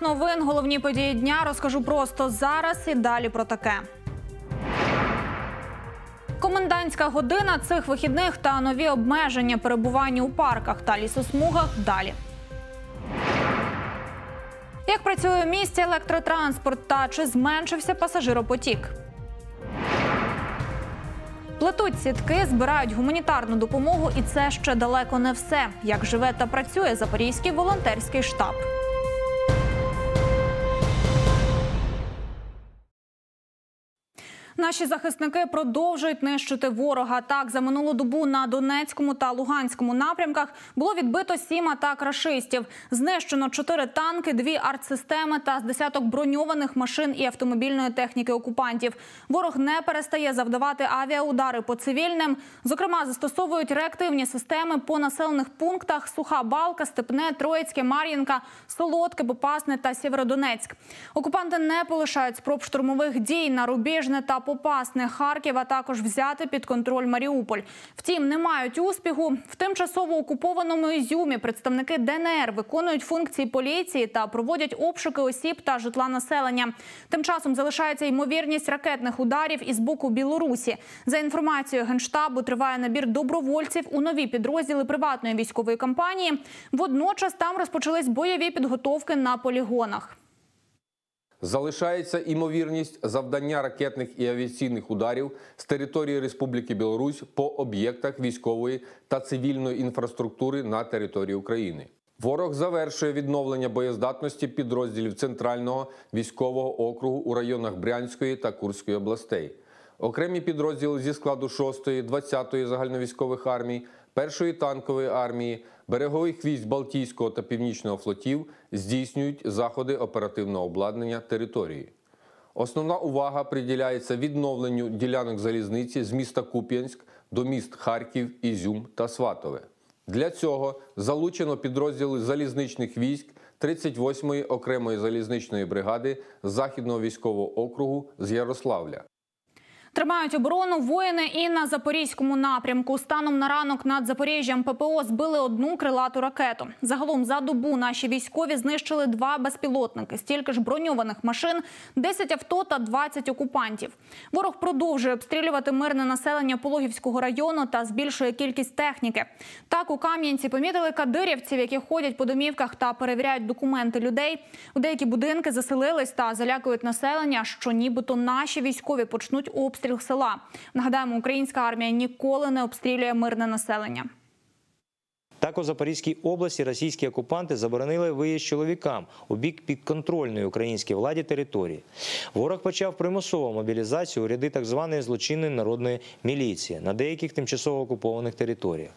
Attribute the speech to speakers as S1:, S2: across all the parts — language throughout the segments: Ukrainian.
S1: новин. Головні події дня розкажу просто зараз і далі про таке. Комендантська година цих вихідних та нові обмеження перебування у парках та лісосмугах далі. Як працює у місті електротранспорт та чи зменшився пасажиропотік? Плетуть сітки, збирають гуманітарну допомогу, і це ще далеко не все. Як живе та працює Запорізький волонтерський штаб. Наші захисники продовжують нищити ворога. Так за минулу добу на Донецькому та Луганському напрямках було відбито сім атак рашистів. Знищено чотири танки, дві артсистеми та з десяток броньованих машин і автомобільної техніки окупантів. Ворог не перестає завдавати авіаудари по цивільним. Зокрема, застосовують реактивні системи по населених пунктах: Суха Балка, Степне, Троїцьке, Мар'їнка, Солодке, Попасне та Сєвєродонецьк. Окупанти не полишають спроб штурмових дій на Рубіжне та Попасне Харків, а також взяти під контроль Маріуполь. Втім, не мають успіху. В тимчасово окупованому Ізюмі представники ДНР виконують функції поліції та проводять обшуки осіб та житла населення. Тим часом залишається ймовірність ракетних ударів із боку Білорусі. За інформацією генштабу, триває набір добровольців у нові підрозділи приватної військової кампанії. Водночас там розпочались бойові підготовки на полігонах.
S2: Залишається імовірність завдання ракетних і авіаційних ударів з території Республіки Білорусь по об'єктах військової та цивільної інфраструктури на території України. Ворог завершує відновлення боєздатності підрозділів центрального військового округу у районах Брянської та Курської областей. Окремі підрозділи зі складу 6-ї, 20-ї загальновійськових армій, 1-ї танкової армії, берегових військ Балтійського та Північного флотів здійснюють заходи оперативного обладнання території. Основна увага приділяється відновленню ділянок залізниці з міста Куп'янськ до міст Харків, Ізюм та Сватове. Для цього залучено підрозділи залізничних військ 38-ї окремої залізничної бригади Західного військового округу з Ярославля.
S1: Тримають оборону воїни і на запорізькому напрямку. Станом на ранок над Запоріжжям ППО збили одну крилату ракету. Загалом за добу наші військові знищили два безпілотники, стільки ж броньованих машин, 10 авто та 20 окупантів. Ворог продовжує обстрілювати мирне населення Пологівського району та збільшує кількість техніки. Так у Кам'янці помітили кадирівців, які ходять по домівках та перевіряють документи людей. У деякі будинки заселились та залякують населення, що нібито наші військові почнуть обстріл обстріл села. Нагадаємо, українська армія ніколи не обстрілює мирне населення.
S3: Так у Запорізькій області російські окупанти заборонили виїзд чоловікам у бік підконтрольної українській владі території. Ворог почав примусову мобілізацію у ряди так званої злочинної народної міліції на деяких тимчасово окупованих територіях.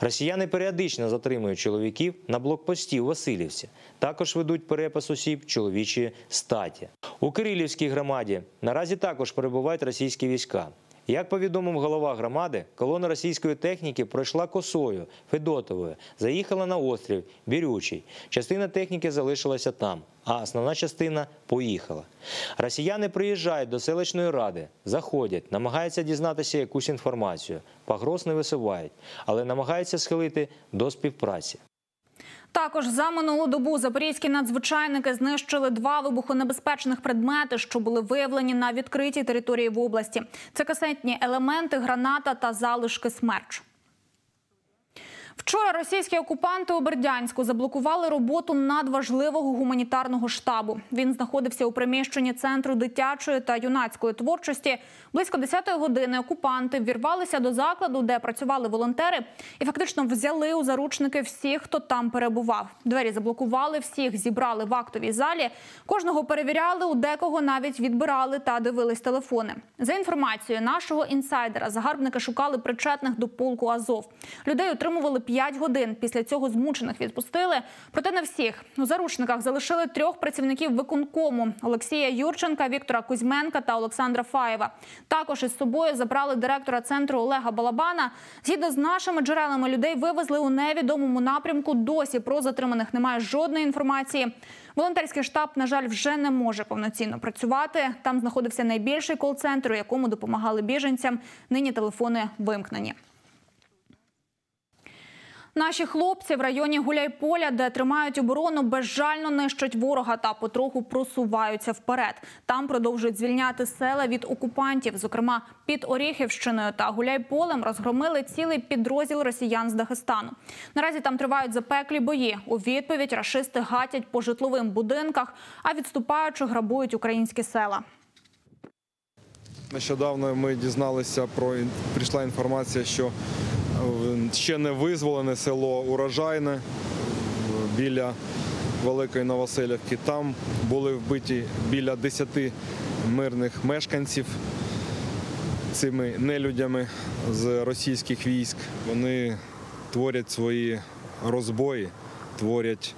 S3: Росіяни періодично затримують чоловіків на блокпості у Васильівці. Також ведуть перепис осіб чоловічої статі. У Кирилівській громаді наразі також перебувають російські війська. Як повідомив голова громади, колона російської техніки пройшла косою Федотовою, заїхала на острів Бірючий. Частина техніки залишилася там, а основна частина поїхала. Росіяни приїжджають до селищної ради, заходять, намагаються дізнатися якусь інформацію, погроз не висувають, але намагаються схилити до співпраці.
S1: Також за минулу добу запорізькі надзвичайники знищили два вибухонебезпечних предмети, що були виявлені на відкритій території в області. Це касетні елементи, граната та залишки смерч. Вчора російські окупанти у Бердянську заблокували роботу надважливого гуманітарного штабу. Він знаходився у приміщенні центру дитячої та юнацької творчості. Близько 10-ї години окупанти ввірвалися до закладу, де працювали волонтери, і фактично взяли у заручники всіх, хто там перебував. Двері заблокували всіх, зібрали в актовій залі. Кожного перевіряли, у декого навіть відбирали та дивились телефони. За інформацією нашого інсайдера, загарбники шукали причетних до полку Азов. Людей отримували 5 годин. Після цього змучених відпустили. Проте не всіх у заручниках залишили трьох працівників виконкому Олексія Юрченка, Віктора Кузьменка та Олександра Фаєва. Також із собою забрали директора центру Олега Балабана. Згідно з нашими джерелами людей вивезли у невідомому напрямку. Досі про затриманих немає жодної інформації. Волонтерський штаб, на жаль, вже не може повноцінно працювати. Там знаходився найбільший кол-центр, у якому допомагали біженцям. Нині телефони вимкнені. Наші хлопці в районі Гуляйполя, де тримають оборону, безжально нищать ворога та потроху просуваються вперед. Там продовжують звільняти села від окупантів. Зокрема, під Оріхівщиною та Гуляйполем розгромили цілий підрозділ росіян з Дагестану. Наразі там тривають запеклі бої. У відповідь рашисти гатять по житловим будинках, а відступаючи грабують українські села.
S4: Нещодавно ми дізналися про прийшла інформація, що ще не визволене село Урожайне біля Великої Новоселівки. Там були вбиті біля 10 мирних мешканців цими нелюдями з російських військ. Вони творять свої розбої, творять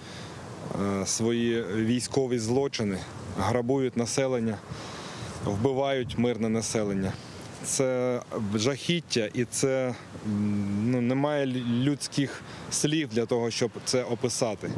S4: е, свої військові злочини, грабують населення вбивають мирне населення. Це жахіття і це ну, немає людських слів для того, щоб це описати.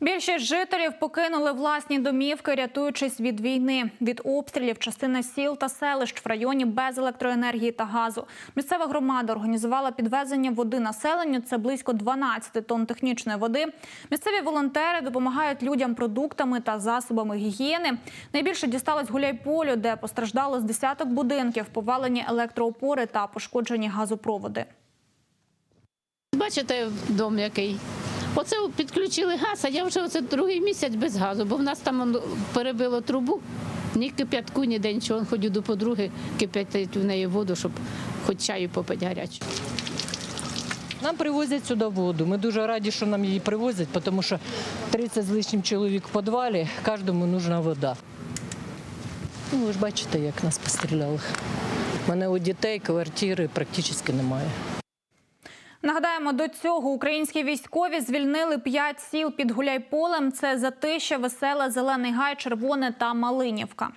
S1: Більшість жителів покинули власні домівки, рятуючись від війни, від обстрілів частина сіл та селищ в районі без електроенергії та газу. Місцева громада організувала підвезення води населенню. Це близько 12 тонн технічної води. Місцеві волонтери допомагають людям продуктами та засобами гігієни. Найбільше дісталось гуляйполю, де постраждало з десяток будинків, повалені електроопори та пошкоджені газопроводи.
S5: Бачите, дом який. Оце підключили газ, а я вже оце другий місяць без газу, бо в нас там перебило трубу, ні кип'ятку, ніде нічого. Ходю до подруги, кип'ятить в неї воду, щоб хоч чаю попити гарячу.
S6: Нам привозять сюди воду. Ми дуже раді, що нам її привозять, тому що 30 з лишнім чоловік в підвалі, кожному нужна вода. Ну, ви ж бачите, як нас постріляли. У мене у дітей квартири практично немає.
S1: Нагадаємо, до цього українські військові звільнили п'ять сіл під Гуляйполем. Це Затища, Весела, Зелений Гай, Червоне та Малинівка.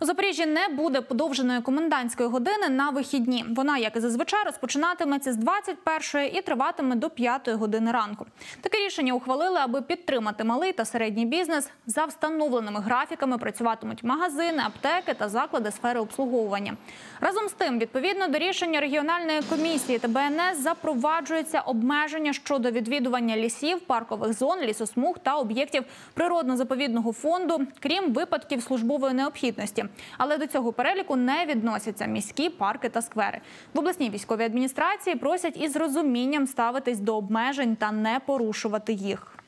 S1: У Запоріжжі не буде подовженої комендантської години на вихідні. Вона, як і зазвичай, розпочинатиметься з 21-ї і триватиме до 5-ї години ранку. Таке рішення ухвалили, аби підтримати малий та середній бізнес. За встановленими графіками працюватимуть магазини, аптеки та заклади сфери обслуговування. Разом з тим, відповідно до рішення регіональної комісії та БНС запроваджується обмеження щодо відвідування лісів, паркових зон, лісосмуг та об'єктів природно-заповідного фонду, крім випадків службової необхідності. Але до цього переліку не відносяться міські парки та сквери. В обласній військовій адміністрації просять із розумінням ставитись до обмежень та не порушувати їх.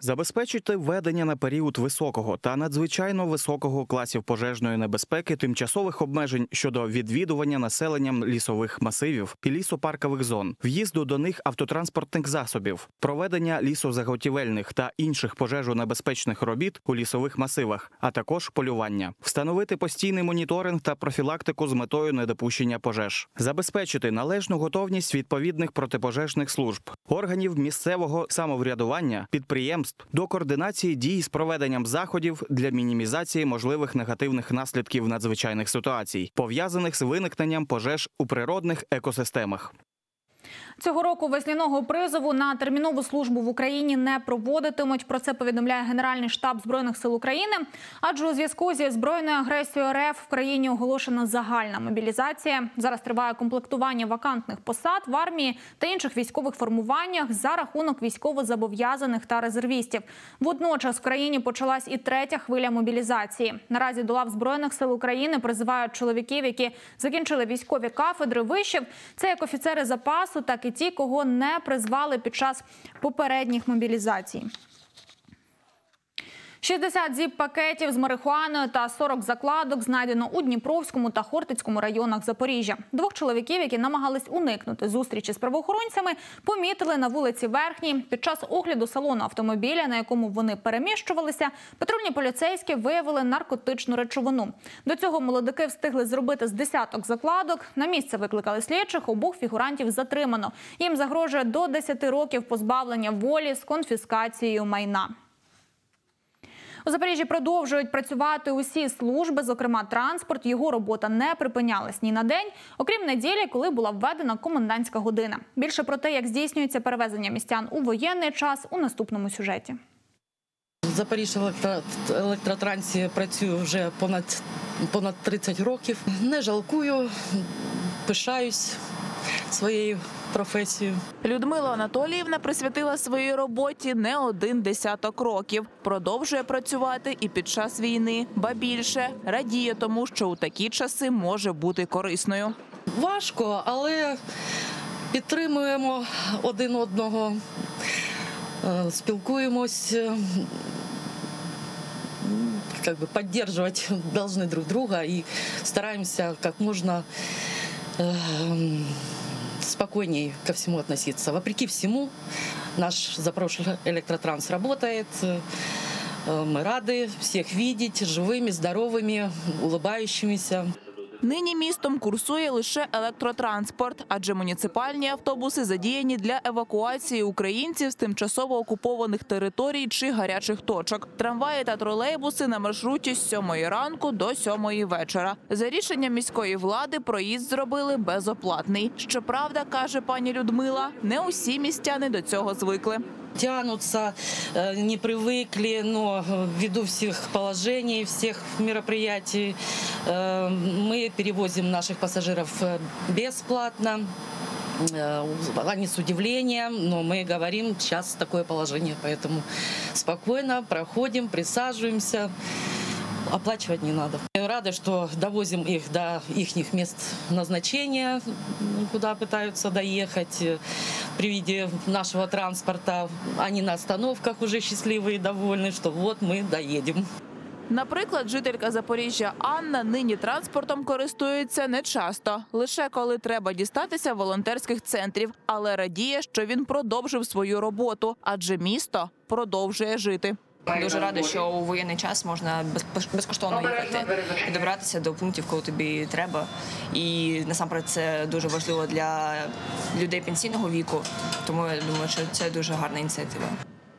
S7: Забезпечити введення на період високого та надзвичайно високого класів пожежної небезпеки тимчасових обмежень щодо відвідування населенням лісових масивів і лісопаркових зон, в'їзду до них автотранспортних засобів, проведення лісозаготівельних та інших пожежонебезпечних робіт у лісових масивах, а також полювання, встановити постійний моніторинг та профілактику з метою недопущення пожеж, забезпечити належну готовність відповідних протипожежних служб, органів місцевого самоврядування, підприємств до координації дій з проведенням заходів для мінімізації можливих негативних наслідків надзвичайних ситуацій, пов'язаних з виникненням пожеж у природних екосистемах.
S1: Цього року весняного призову на термінову службу в Україні не проводитимуть. Про це повідомляє Генеральний штаб збройних сил України. Адже у зв'язку зі збройною агресією РФ в країні оголошена загальна мобілізація. Зараз триває комплектування вакантних посад в армії та інших військових формуваннях за рахунок військовозобов'язаних та резервістів. Водночас в країні почалась і третя хвиля мобілізації. Наразі до лав збройних сил України призивають чоловіків, які закінчили військові кафедри вишів. Це як офіцери запасу, так і ті, кого не призвали під час попередніх мобілізацій. 60 зіп-пакетів з марихуаною та 40 закладок знайдено у Дніпровському та Хортицькому районах Запоріжжя. Двох чоловіків, які намагались уникнути зустрічі з правоохоронцями, помітили на вулиці Верхній. Під час огляду салону автомобіля, на якому вони переміщувалися, патрульні поліцейські виявили наркотичну речовину. До цього молодики встигли зробити з десяток закладок. На місце викликали слідчих. Обох фігурантів затримано. Їм загрожує до 10 років позбавлення волі з конфіскацією майна. У Запоріжжі продовжують працювати усі служби, зокрема транспорт. Його робота не припинялась ні на день, окрім неділі, коли була введена комендантська година. Більше про те, як здійснюється перевезення містян у воєнний час, у наступному сюжеті.
S8: Запоріжжя електро, електротрансі працюю вже понад, понад 30 років. Не жалкую, пишаюсь своєю професію.
S9: Людмила Анатоліївна присвятила своїй роботі не один десяток років. Продовжує працювати і під час війни, ба більше радіє тому, що у такі часи може бути корисною.
S8: Важко, але підтримуємо один одного, е, спілкуємось. е, м, Как бы поддерживать должны друг друга и стараемся как можно эм, спокойнее ко всему относиться. Вопреки всему, наш запрошенный электротранс работает. Э, Мы рады всех видеть живыми, здоровыми, улыбающимися.
S9: Нині містом курсує лише електротранспорт, адже муніципальні автобуси задіяні для евакуації українців з тимчасово окупованих територій чи гарячих точок. Трамваї та тролейбуси на маршруті з 7 ранку до 7 вечора. За рішенням міської влади проїзд зробили безоплатний. Щоправда, каже пані Людмила, не усі містяни до цього звикли.
S8: тянутся, э, не привыкли, но э, ввиду всех положений, всех мероприятий э, перевозим наших пассажиров э, бесплатно. Э, Они с удивлением, но мы говорим, сейчас такое положение, поэтому спокойно проходим, присаживаемся. Оплачивать не надо. Я рада, что довозим их до их мест назначения, куда пытаются доехать. Э, При виде нашего транспорта они на остановках уже счастливые и довольны, что вот мы доедем.
S9: Наприклад, жителька Запоріжжя Анна нині транспортом користується не часто, лише коли треба дістатися волонтерських центрів, але радіє, що він продовжив свою роботу, адже місто продовжує жити.
S10: Дуже рада, що у воєнний час можна без- безкоштовно їхати і добратися до пунктів, коли тобі треба. І насамперед це дуже важливо для людей пенсійного віку. Тому я думаю, що це дуже гарна ініціатива.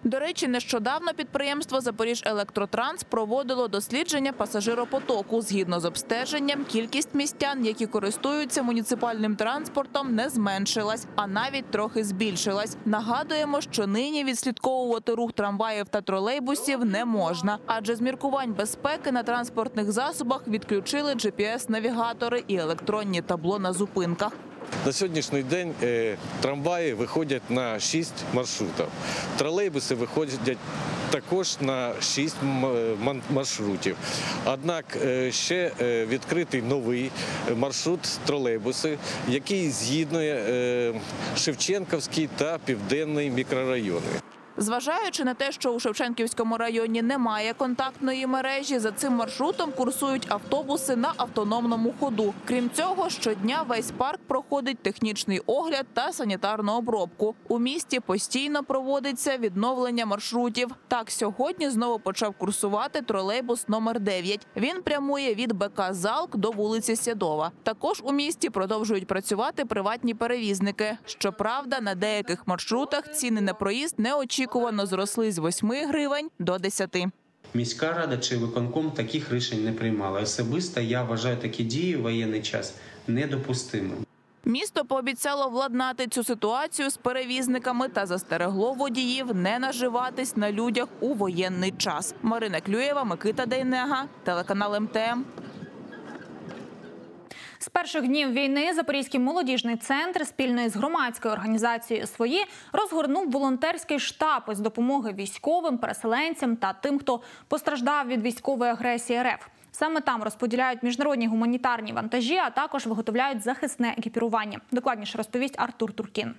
S9: До речі, нещодавно підприємство Запоріж Електротранс проводило дослідження пасажиропотоку. Згідно з обстеженням, кількість містян, які користуються муніципальним транспортом, не зменшилась, а навіть трохи збільшилась. Нагадуємо, що нині відслідковувати рух трамваїв та тролейбусів не можна, адже з міркувань безпеки на транспортних засобах відключили GPS-навігатори і електронні табло на зупинках.
S11: На сьогоднішній день е, трамваї виходять на 6 маршрутів. Тролейбуси виходять також на 6 маршрутів. Однак е, ще е, відкритий новий маршрут тролейбуси, який з'єднує е, Шевченківський та Південний мікрорайони.
S9: Зважаючи на те, що у Шевченківському районі немає контактної мережі, за цим маршрутом курсують автобуси на автономному ходу. Крім цього, щодня весь парк проходить технічний огляд та санітарну обробку. У місті постійно проводиться відновлення маршрутів. Так, сьогодні знову почав курсувати тролейбус номер 9. Він прямує від БК Залк до вулиці Сядова. Також у місті продовжують працювати приватні перевізники. Щоправда, на деяких маршрутах ціни на проїзд неочікувано зросли з 8 гривень до 10.
S12: Міська рада чи виконком таких рішень не приймала. Особисто я вважаю такі дії в воєнний час недопустимими.
S9: Місто пообіцяло владнати цю ситуацію з перевізниками та застерегло водіїв не наживатись на людях у воєнний час. Марина Клюєва, Микита Дейнега, телеканал МТМ.
S1: З перших днів війни Запорізький молодіжний центр спільно з громадською організацією свої розгорнув волонтерський штаб із допомоги військовим, переселенцям та тим, хто постраждав від військової агресії РФ. Саме там розподіляють міжнародні гуманітарні вантажі, а також виготовляють захисне екіпірування. Докладніше розповість Артур Туркін.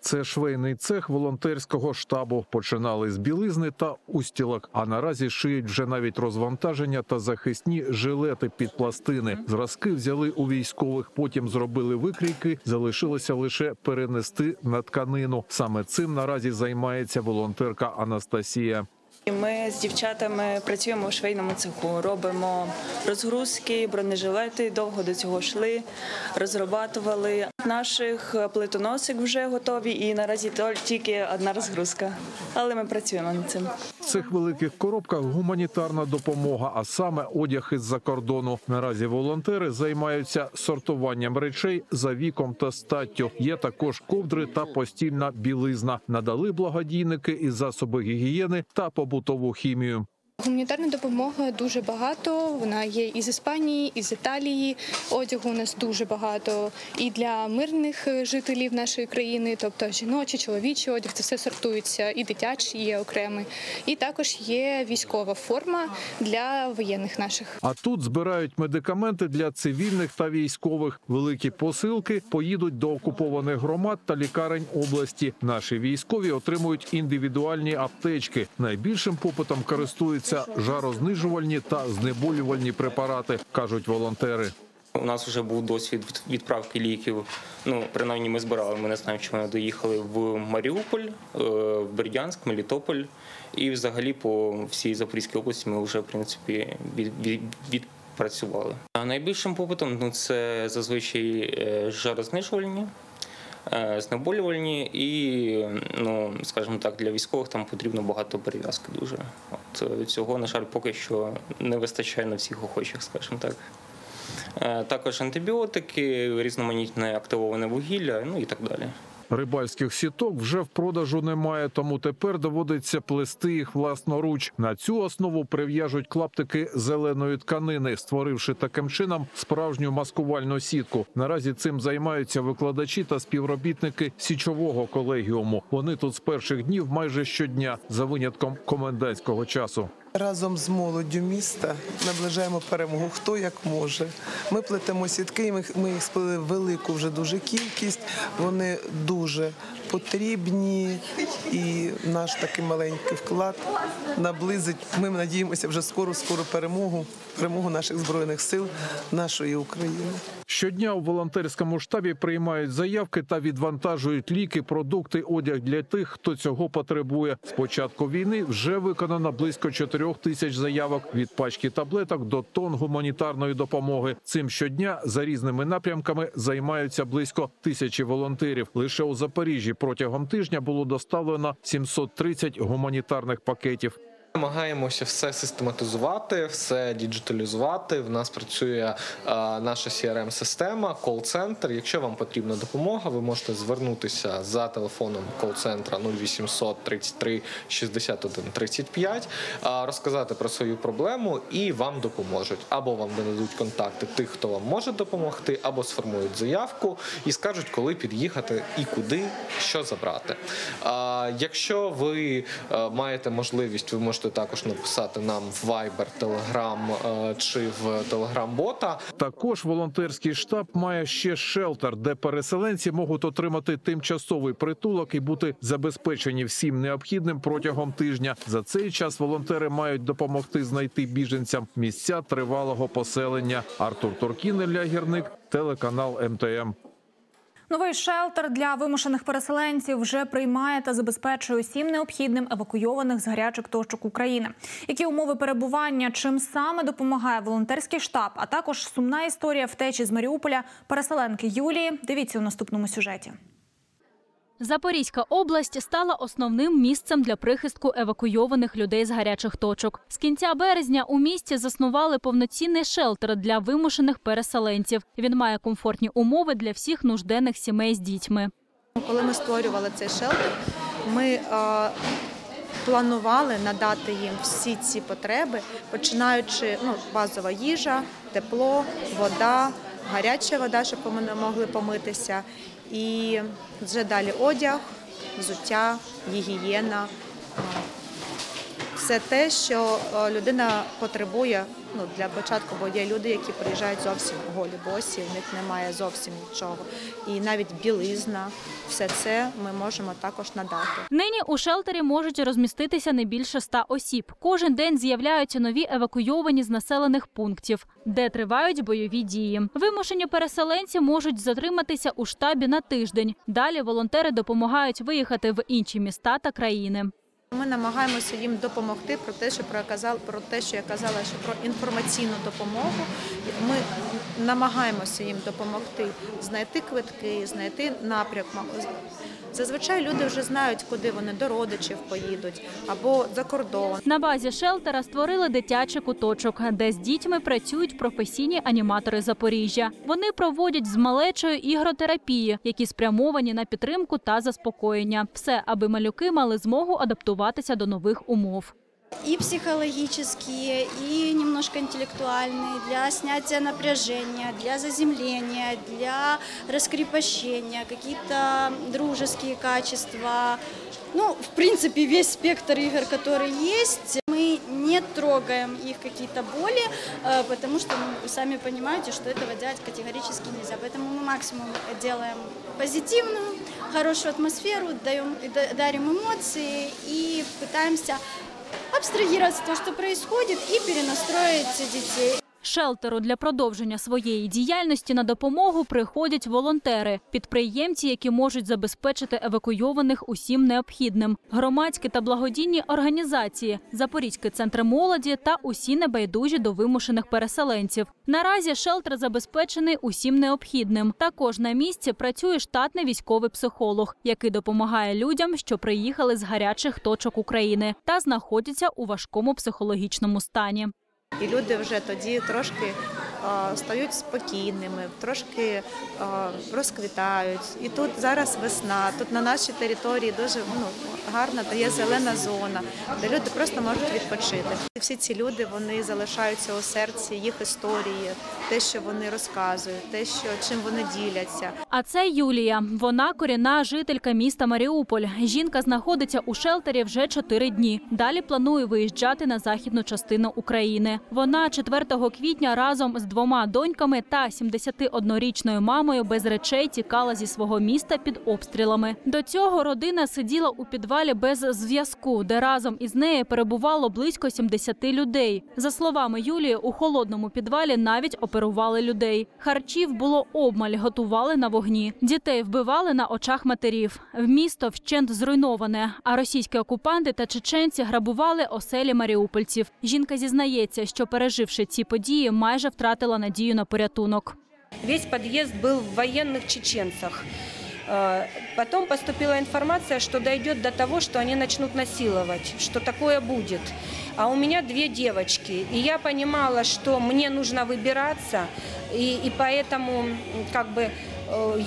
S13: Це швейний цех волонтерського штабу. Починали з білизни та устілок. А наразі шиють вже навіть розвантаження та захисні жилети під пластини. Зразки взяли у військових, потім зробили викрійки. Залишилося лише перенести на тканину. Саме цим наразі займається волонтерка Анастасія.
S14: Ми з дівчатами працюємо у швейному цеху, робимо розгрузки, бронежилети. Довго до цього йшли, розрабатували. Наших плитоносик вже готові, і наразі тільки одна розгрузка. Але ми працюємо над цим.
S13: В цих великих коробках гуманітарна допомога, а саме одяг із-за кордону. Наразі волонтери займаються сортуванням речей за віком та статтю. Є також ковдри та постільна білизна. Надали благодійники і засоби гігієни та побутову хімію.
S15: Гуманітарної допомоги дуже багато. Вона є із Іспанії, із Італії. Одягу у нас дуже багато і для мирних е, жителів нашої країни, тобто жіночий, чоловічий одяг, це все сортується. І дитячий є окремий. І також є військова форма для воєнних наших.
S13: А тут збирають медикаменти для цивільних та військових. Великі посилки поїдуть до окупованих громад та лікарень області. Наші військові отримують індивідуальні аптечки. Найбільшим попитом користуються жарознижувальні та знеболювальні препарати, кажуть волонтери.
S16: У нас вже був досвід відправки ліків. Ну, принаймні, ми збирали. Ми не знаємо, чи вони доїхали в Маріуполь, е, в Бердянськ, Мелітополь. І взагалі по всій Запорізькій області ми вже в принципі від, від, відпрацювали. А найбільшим попитом ну, це зазвичай е, жарознижувальні. Е, Знеболювальні і, ну скажімо так, для військових там потрібно багато перев'язки. Дуже от е, цього, на жаль, поки що не вистачає на всіх охочих, скажімо так. Е, Також антибіотики, різноманітне активоване вугілля, ну і так далі.
S13: Рибальських сіток вже в продажу немає, тому тепер доводиться плести їх власноруч. На цю основу прив'яжуть клаптики зеленої тканини, створивши таким чином справжню маскувальну сітку. Наразі цим займаються викладачі та співробітники січового колегіуму. Вони тут з перших днів майже щодня за винятком комендантського часу.
S17: Разом з молоддю міста наближаємо перемогу. Хто як може. Ми плетемо сітки, ми, їх сплели велику вже дуже кількість. Вони дуже потрібні, і наш такий маленький вклад наблизить. Ми надіємося вже скоро, скоро перемогу, перемогу наших збройних сил, нашої України.
S13: Щодня у волонтерському штабі приймають заявки та відвантажують ліки, продукти, одяг для тих, хто цього потребує. З початку війни вже виконано близько 4 тисяч заявок від пачки таблеток до тонн гуманітарної допомоги. Цим щодня за різними напрямками займаються близько тисячі волонтерів. Лише у Запоріжжі протягом тижня було доставлено 730 гуманітарних пакетів.
S18: Намагаємося все систематизувати, все діджиталізувати. В нас працює наша crm система кол-центр. Якщо вам потрібна допомога, ви можете звернутися за телефоном кол-центра 0800 33 61 35, е, розказати про свою проблему і вам допоможуть. Або вам дадуть контакти тих, хто вам може допомогти, або сформують заявку і скажуть, коли під'їхати і куди, що забрати. Якщо ви е, маєте можливість, ви можете також написати нам в Viber, Telegram е, чи в Telegram-бота.
S13: Також волонтерський штаб має ще шелтер, де переселенці можуть отримати тимчасовий притулок і бути забезпечені всім необхідним протягом тижня. За цей час волонтери мають допомогти знайти біженцям місця тривалого поселення. Артур Туркін, Ілля Гірник, телеканал МТМ.
S1: Новий шелтер для вимушених переселенців вже приймає та забезпечує усім необхідним евакуйованих з гарячих точок України. Які умови перебування, чим саме допомагає волонтерський штаб, а також сумна історія втечі з Маріуполя переселенки Юлії. Дивіться у наступному сюжеті.
S19: Запорізька область стала основним місцем для прихистку евакуйованих людей з гарячих точок. З кінця березня у місті заснували повноцінний шелтер для вимушених переселенців. Він має комфортні умови для всіх нужденних сімей з дітьми.
S20: Коли ми створювали цей шелтер, ми е, планували надати їм всі ці потреби, починаючи ну, базова їжа, тепло, вода, гаряча вода, щоб вони могли помитися, і вже далі одяг, взуття, гігієна. Е, Все те, що е, людина потребує ну, для початку, бо є люди, які приїжджають зовсім голі босі, у них немає зовсім нічого. І навіть білизна, все це ми можемо також надати.
S19: Нині у шелтері можуть розміститися не більше ста осіб. Кожен день з'являються нові евакуйовані з населених пунктів, де тривають бойові дії. Вимушені переселенці можуть затриматися у штабі на тиждень. Далі волонтери допомагають виїхати в інші міста та країни.
S20: Ми намагаємося їм допомогти про те, що про те, що я казала, що про інформаційну допомогу. Ми намагаємося їм допомогти знайти квитки, знайти напрямок. Зазвичай люди вже знають, куди вони до родичів поїдуть або за кордон.
S19: На базі шелтера створили дитячий куточок, де з дітьми працюють професійні аніматори Запоріжжя. Вони проводять з малечою ігротерапії, які спрямовані на підтримку та заспокоєння. Все, аби малюки мали змогу адаптуватися до нових умов.
S21: и психологические, и немножко интеллектуальные, для снятия напряжения, для заземления, для раскрепощения, какие-то дружеские качества. Ну, в принципе, весь спектр игр, который есть, мы не трогаем их какие-то боли, э, потому что ну, вы сами понимаете, что этого делать категорически нельзя. Поэтому мы максимум делаем позитивную, хорошую атмосферу, даем, да- дарим эмоции и пытаемся абстрагироваться от того, что происходит, и перенастроить детей.
S19: Шелтеру для продовження своєї діяльності на допомогу приходять волонтери, підприємці, які можуть забезпечити евакуйованих усім необхідним, громадські та благодійні організації, Запорізький центр молоді та усі небайдужі до вимушених переселенців. Наразі шелтер забезпечений усім необхідним. Також на місці працює штатний військовий психолог, який допомагає людям, що приїхали з гарячих точок України та знаходяться у важкому психологічному стані.
S20: І люди вже тоді трошки стають спокійними, трошки розквітають. І тут зараз весна. Тут на нашій території дуже ну, гарна та є зелена зона, де люди просто можуть відпочити. Всі ці люди вони залишаються у серці їх історії, те, що вони розказують, те, що чим вони діляться.
S19: А це Юлія. Вона корінна жителька міста Маріуполь. Жінка знаходиться у шелтері вже чотири дні. Далі планує виїжджати на західну частину України. Вона 4 квітня разом з двома доньками та 71-річною мамою без речей тікала зі свого міста під обстрілами. До цього родина сиділа у підвалі без зв'язку, де разом із нею перебувало близько 70 людей. За словами Юлії, у холодному підвалі навіть оперували людей. Харчів було обмаль, готували на вогні. Дітей вбивали на очах матерів. В місто вщент зруйноване. А російські окупанти та чеченці грабували оселі маріупольців. Жінка зізнається, що переживши ці події, майже втратила надію на порятунок.
S22: Весь подъезд был в военных чеченцах. Э, Потом поступила информация, что дойдет до того, что они начнут насиловать, что такое будет. А у меня две девочки, и я понимала, что мне нужно выбираться, и, и поэтому как бы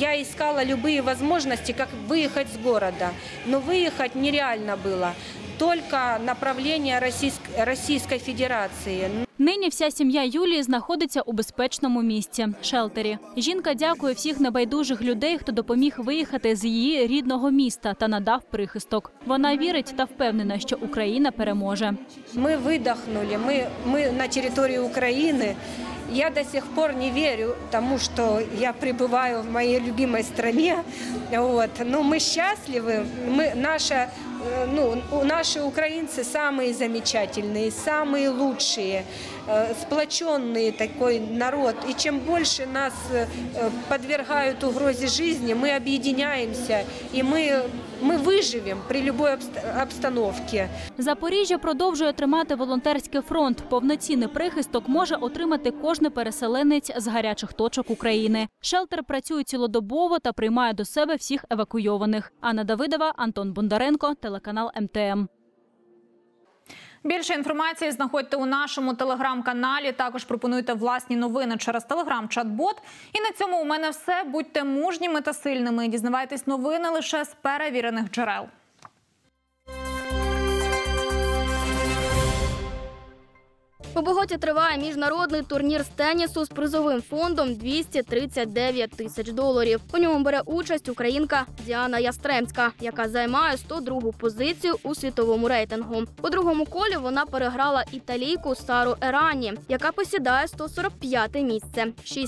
S22: я искала любые возможности, как выехать с города. Но выехать нереально было. Только направление Российск- Российской Федерации.
S19: Нині вся сім'я Юлії знаходиться у безпечному місці шелтері. Жінка дякує всіх небайдужих людей, хто допоміг виїхати з її рідного міста та надав прихисток. Вона вірить та впевнена, що Україна переможе.
S22: Мы выдохнули, мы, мы на территории Украины. Я до сих пор не верю тому, что я пребываю в моей любимой стране. Вот. Но мы счастливы. Мы, наша, э, ну, у- наши украинцы самые замечательные, самые лучшие, э, сплоченный такой народ. И чем больше нас э, э, подвергают угрозе жизни, мы объединяемся, и мы, мы виживемо при будь-якій обстановці.
S19: Запоріжжя продовжує тримати волонтерський фронт. Повноцінний прихисток може отримати кожний переселенець з гарячих точок України. Шелтер працює цілодобово та приймає до себе всіх евакуйованих. Анна Давидова, Антон Бондаренко, телеканал МТМ.
S1: Більше інформації знаходьте у нашому телеграм-каналі. Також пропонуйте власні новини через телеграм-чат-бот. І на цьому у мене все. Будьте мужніми та сильними. Дізнавайтесь новини лише з перевірених джерел.
S23: У Боготі триває міжнародний турнір з тенісу з призовим фондом 239 тисяч доларів. У ньому бере участь українка Діана Ястремська, яка займає 102-гу позицію у світовому рейтингу. У другому колі вона переграла італійку Сару Ерані, яка посідає 145-те місце. 6-3,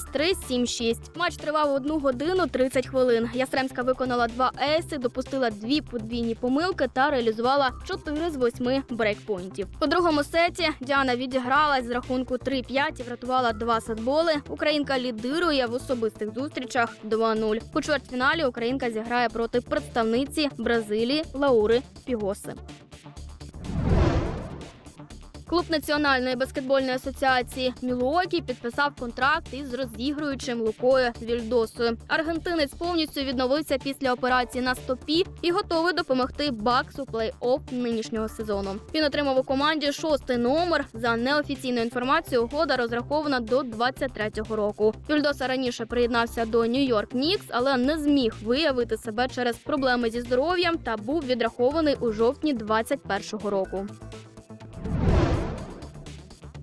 S23: 7-6. Матч тривав 1 годину 30 хвилин. Ястремська виконала два ейси, допустила дві подвійні помилки та реалізувала 4 з 8 брейкпойнтів. У другому сеті Діана відігралась з рахунку 3-5 і врятувала два садболи. Українка лідирує в особистих зустрічах 2-0. У чвертьфіналі Українка зіграє проти представниці Бразилії Лаури Пігоси. Клуб Національної баскетбольної асоціації Мілуокі підписав контракт із розігруючим Лукою Вільдосою. Аргентинець повністю відновився після операції на стопі і готовий допомогти Баксу плей-офф нинішнього сезону. Він отримав у команді шостий номер. За неофіційною інформацією, угода розрахована до 23-го року. Вільдоса раніше приєднався до Нью-Йорк Нікс, але не зміг виявити себе через проблеми зі здоров'ям та був відрахований у жовтні 21-го року.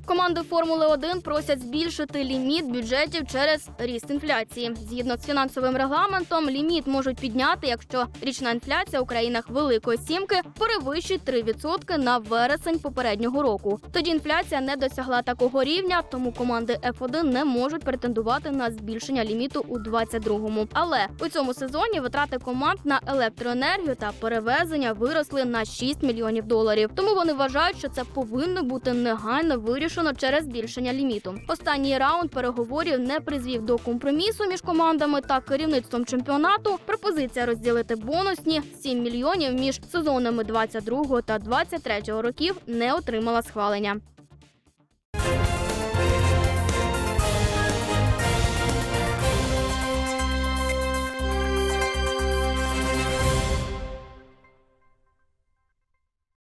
S23: Команди Формули 1 просять збільшити ліміт бюджетів через ріст інфляції. Згідно з фінансовим регламентом, ліміт можуть підняти, якщо річна інфляція у країнах Великої Сімки перевищить 3% на вересень попереднього року. Тоді інфляція не досягла такого рівня, тому команди F1 не можуть претендувати на збільшення ліміту у 22-му. Але у цьому сезоні витрати команд на електроенергію та перевезення виросли на 6 мільйонів доларів. Тому вони вважають, що це повинно бути негайно вирішено через збільшення ліміту. Останній раунд переговорів не призвів до компромісу між командами та керівництвом чемпіонату. Пропозиція розділити бонусні 7 мільйонів між сезонами 22 та 23 років не отримала схвалення.